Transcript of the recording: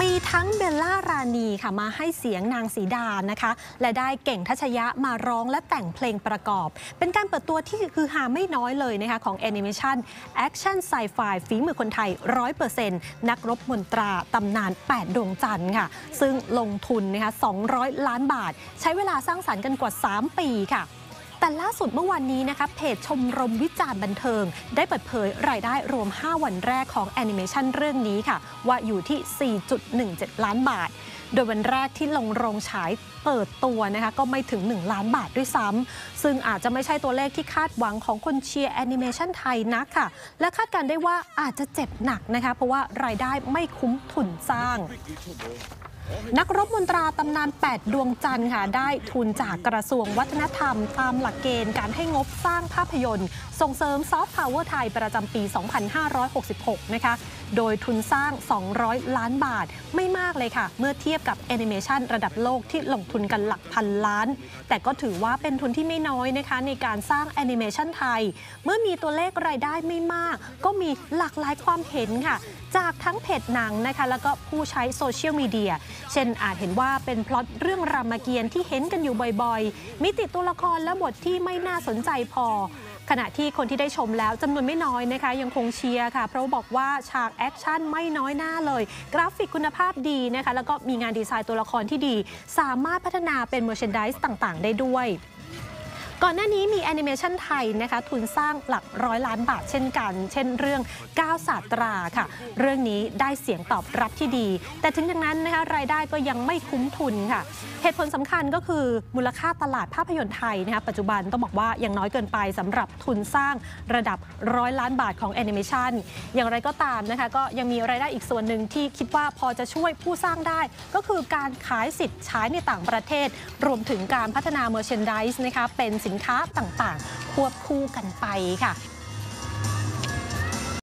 มีทั้งเบลล่ารานีค่ะมาให้เสียงนางสีดานะคะ และได้เก่งทัชยะมาร้องและแต่งเพลงประกอบ เป็นการเปิดตัวที่ฮือฮาไม่น้อยเลยนะคะของแอนิเมชัน action sci-fi ฝีมือคนไทย 100%นักรบมนตราตำนาน 8 ดวงจันทร์ค่ะ ซึ่งลงทุนนะคะ200 ล้านบาท ใช้เวลาสร้างสรรค์กันกว่า 3 ปีค่ะ แต่ล่าสุดเมื่อวันนี้นะคะเพจชมรมวิจารณ์บันเทิง ได้เปิดเผยรายได้รวม 5 วันแรกของแอนิเมชันเรื่องนี้ค่ะ ว่าอยู่ที่ 4.17 ล้านบาท โดยวันแรกที่ลงโรงฉายเปิดตัวนะคะก็ไม่ถึง 1 ล้านบาทด้วยซ้ำซึ่งอาจจะไม่ใช่ตัวเลขที่คาดหวังของคนเชียร์แอนิเมชันไทยนักค่ะ และคาดการได้ว่าอาจจะเจ็บหนักนะคะ เพราะว่ารายได้ไม่คุ้มทุนสร้าง นักรบมนตราตำนาน 8 ดวงจันทร์ค่ะ ได้ทุนจากกระทรวงวัฒนธรรม ตามหลักเกณฑ์การให้งบสร้างภาพยนตร์ ส่งเสริมซอฟต์พาวเวอร์ไทยประจำปี 2566 นะคะ โดยทุนสร้าง 200 ล้านบาท ไม่มากเลยค่ะ เมื่อเทียบกับแอนิเมชันระดับโลกที่ลงทุนกันหลักพันล้าน แต่ก็ถือว่าเป็นทุนที่ไม่น้อยนะคะ ในการสร้างแอนิเมชันไทย เมื่อมีตัวเลขรายได้ไม่มาก ก็มีหลากหลายความเห็นค่ะ จากทั้งเพจหนังนะคะ แล้วก็ผู้ใช้โซเชียลมีเดียเช่นอาจเห็นว่าเป็นพล็อตเรื่องรามเกียรติ์ที่เห็นกันอยู่บ่อยๆ มิติตัวละครและบทที่ไม่น่าสนใจพอ ขณะที่คนที่ได้ชมแล้วจำนวนไม่น้อยนะคะ ยังคงเชียร์ค่ะ เพราะบอกว่าฉาก action ไม่น้อยหน้าเลย กราฟิกคุณภาพดีนะคะ แล้วก็มีงานดีไซน์ตัวละครที่ดี สามารถพัฒนาเป็น merchandise ต่างๆ ได้ด้วย ก่อนหน้านี้มีแอนิเมชันไทยนะคะทุนสร้างหลักร้อยล้านบาทเช่นกัน เช่นเรื่องเก้าศาสตราค่ะ เรื่องนี้ได้เสียงตอบรับที่ดี แต่ถึงอย่างนั้นนะคะรายได้ก็ยังไม่คุ้มทุนค่ะ เหตุผลสำคัญก็คือมูลค่าตลาดภาพยนตร์ไทยนะคะปัจจุบันต้องบอกว่ายังน้อยเกินไปสำหรับทุนสร้างระดับร้อยล้านบาทของแอนิเมชันอย่างไรก็ตามนะคะก็ยังมีรายได้อีกส่วนหนึ่งที่คิดว่าพอจะช่วยผู้สร้างได้ ก็คือการขายสิทธิ์ใช้ในต่างประเทศ รวมถึงการพัฒนาเมอร์เชนดิสนะคะเป็นสินค้าต่างๆ ควบคู่กันไปค่ะ